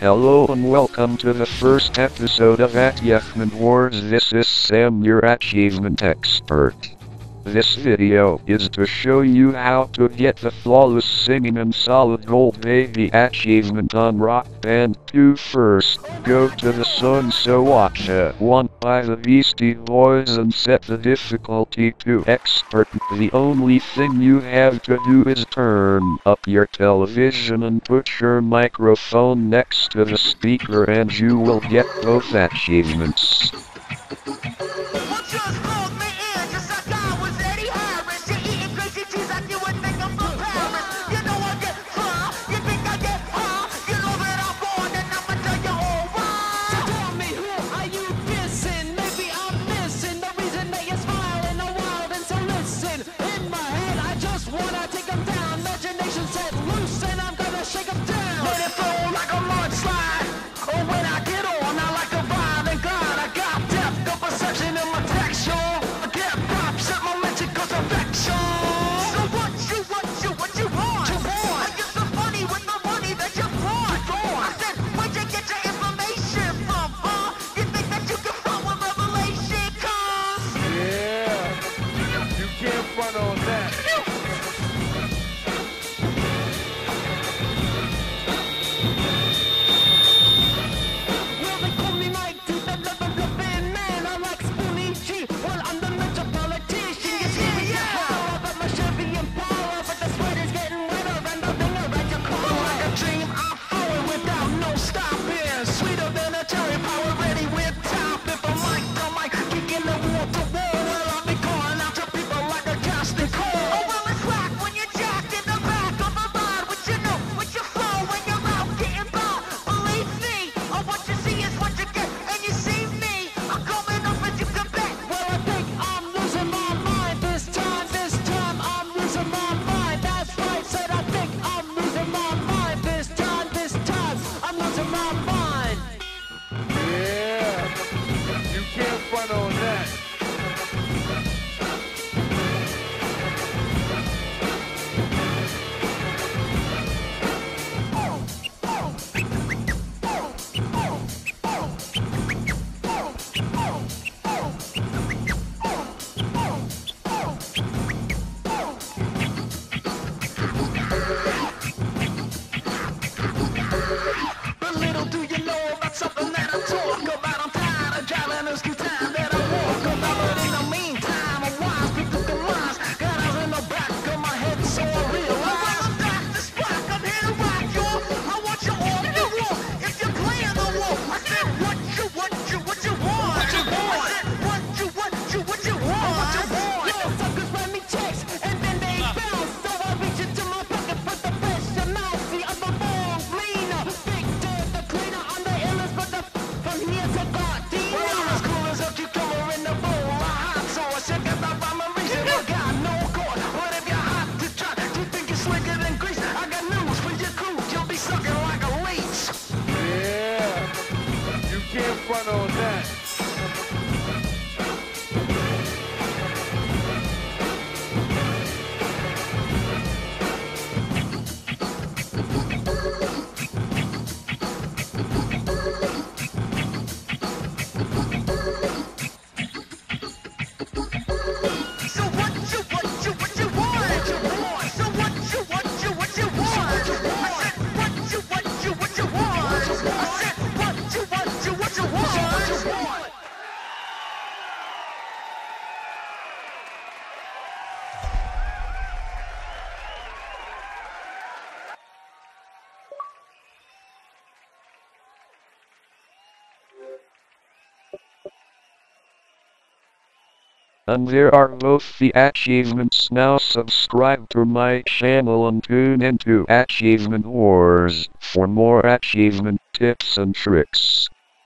Hello and welcome to the first episode of Achievement Whores. This is Sam, your achievement expert. This video is to show you how to get the flawless singing and solid gold baby achievement on Rock Band 2 first. Go to the song So Watch uh, 1 by the Beastie Boys and set the difficulty to expert. The only thing you have to do is turn up your television and put your microphone next to the speaker and you will get both achievements. front on that. And there are both the achievements now subscribe to my channel and tune into Achievement Whores for more achievement tips and tricks.